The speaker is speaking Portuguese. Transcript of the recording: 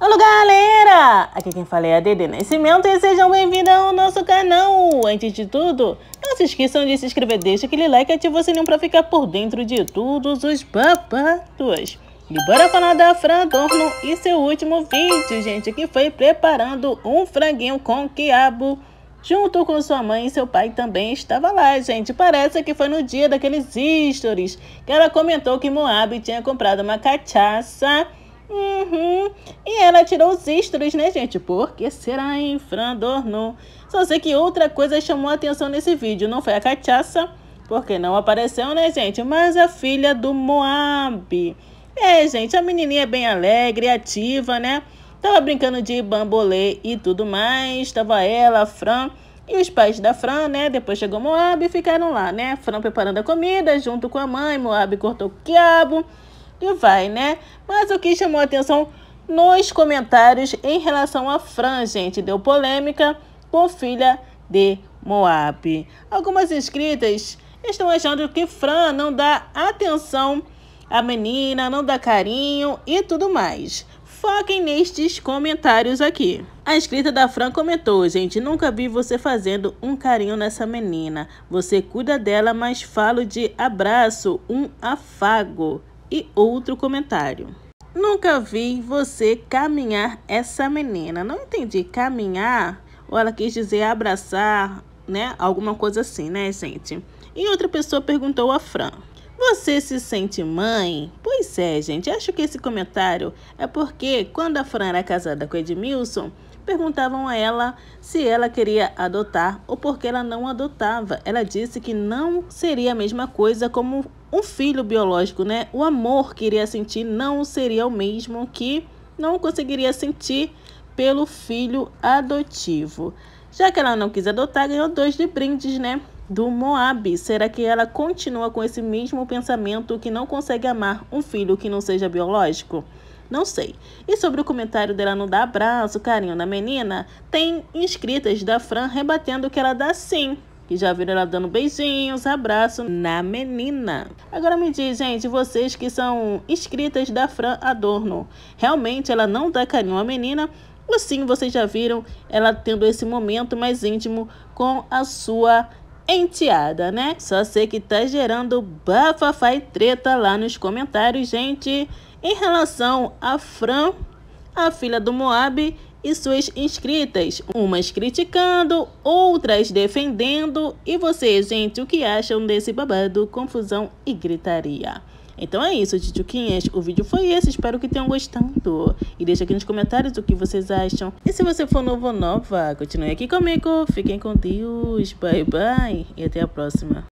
Alô galera! Aqui quem fala é a Dede Nascimento e sejam bem-vindos ao nosso canal! Antes de tudo, não se esqueçam de se inscrever, deixa aquele like e ativa o sininho pra ficar por dentro de todos os babados. E bora falar da Fran Dorno e seu último vídeo, gente, que foi preparando um franguinho com quiabo junto com sua mãe e seu pai também estava lá, gente. Parece que foi no dia daqueles stories que ela comentou que Moab tinha comprado uma cachaça Uhum. E ela tirou os stories, né, gente? Porque será em Frandorno? Só sei que outra coisa chamou a atenção nesse vídeo. Não foi a cachaça, porque não apareceu, né, gente? Mas a filha do Moab. É, gente, a menininha é bem alegre, ativa, né? Tava brincando de bambolê e tudo mais. Tava ela, a Fran e os pais da Fran, né? Depois chegou Moab e ficaram lá, né? Fran preparando a comida junto com a mãe. Moab cortou o quiabo e vai, né? Mas o que chamou a atenção nos comentários em relação a Fran, gente, deu polêmica com filha de Moab. Algumas inscritas estão achando que Fran não dá atenção à menina, não dá carinho e tudo mais. Foquem nestes comentários aqui. A escrita da Fran comentou, gente, nunca vi você fazendo um carinho nessa menina. Você cuida dela, mas falo de abraço, um afago. E outro comentário. Nunca vi você caminhar essa menina. Não entendi. Caminhar? Ou ela quis dizer abraçar, né? Alguma coisa assim, né, gente? E outra pessoa perguntou a Fran. Você se sente mãe? É, gente. Acho que esse comentário é porque quando a Fran era casada com Edmilson, perguntavam a ela se ela queria adotar ou porque ela não adotava. Ela disse que não seria a mesma coisa como um filho biológico, né? O amor que iria sentir não seria o mesmo que não conseguiria sentir pelo filho adotivo. Já que ela não quis adotar, ganhou dois de brindes, né? Do Moab. Será que ela continua com esse mesmo pensamento que não consegue amar um filho que não seja biológico? Não sei. E sobre o comentário dela não dar abraço, carinho na menina, tem inscritas da Fran rebatendo que ela dá sim. Que já viram ela dando beijinhos, abraço na menina. Agora me diz, gente, vocês que são inscritas da Fran Adorno, realmente ela não dá carinho à menina? Ou sim, vocês já viram ela tendo esse momento mais íntimo com a sua enteada, né? Só sei que tá gerando bafafá e treta lá nos comentários, gente. Em relação a Fran, a filha do Moab e suas inscritas, umas criticando, outras defendendo. E vocês, gente, o que acham desse babado, confusão e gritaria? Então é isso, tchutchuquinhas. O vídeo foi esse. Espero que tenham gostado. E deixa aqui nos comentários o que vocês acham. E se você for novo ou nova, continue aqui comigo. Fiquem com Deus. Bye, bye. E até a próxima.